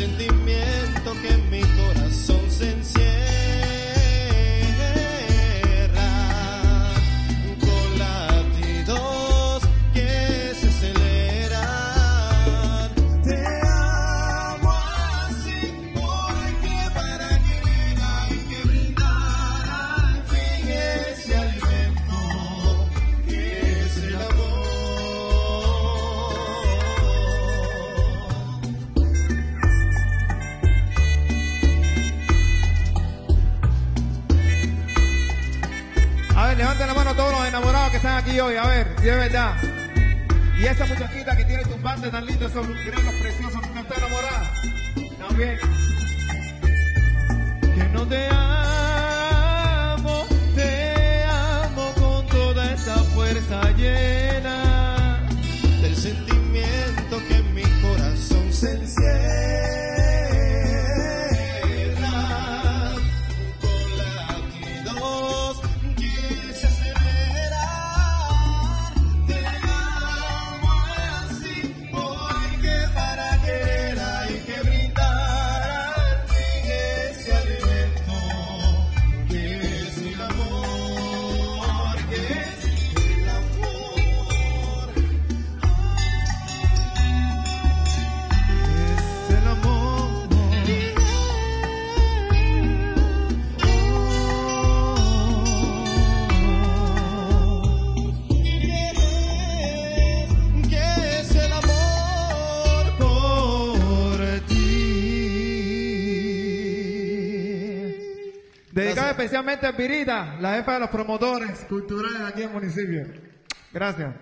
sentimiento que levanten la mano a todos los enamorados que están aquí hoy, a ver, si es verdad. Y esa muchachita que tiene tumbante tan lindo, esos granos preciosos, que está enamorada, también. Que no te ha Dedicada Gracias. especialmente a Virida, la jefa de los promotores culturales aquí en el municipio. Gracias.